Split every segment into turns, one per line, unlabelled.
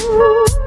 Ooh.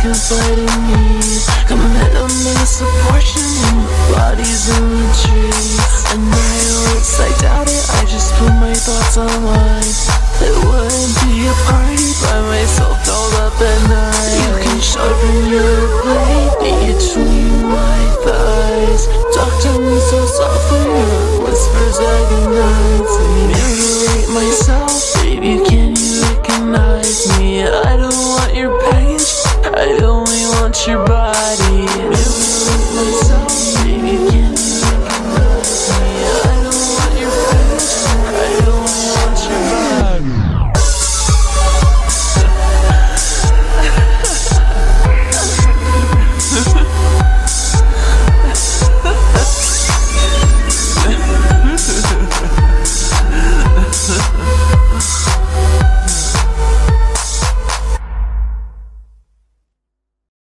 Confide in me Come let them miss a portion in bodies in the trees. Annihilate, I doubt it, I just put my thoughts online body.